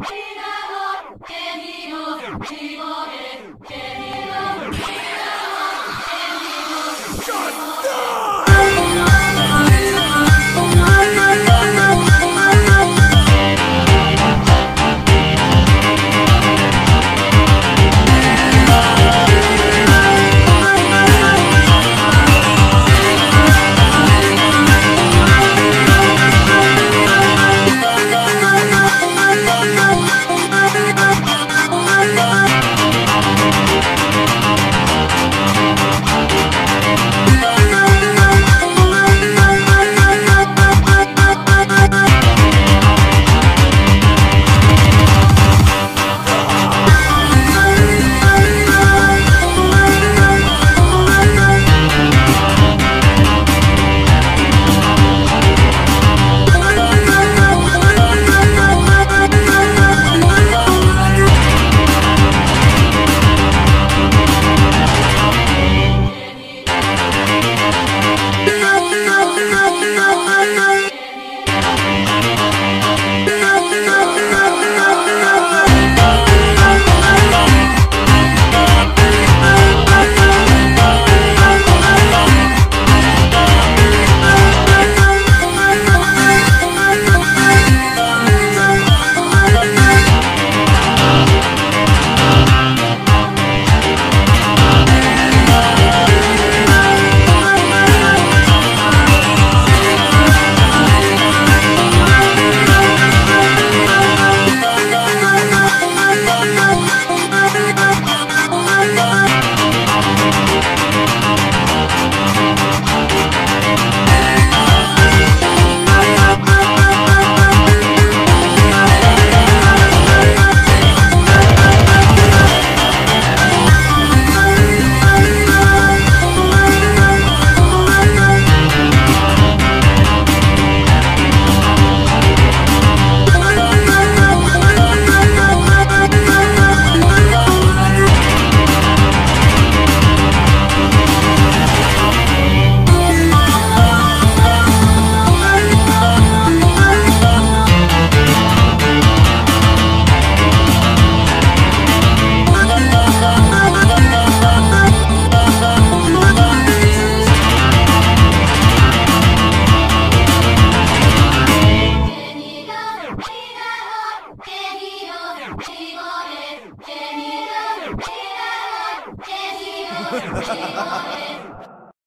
Hey! ハハハハ!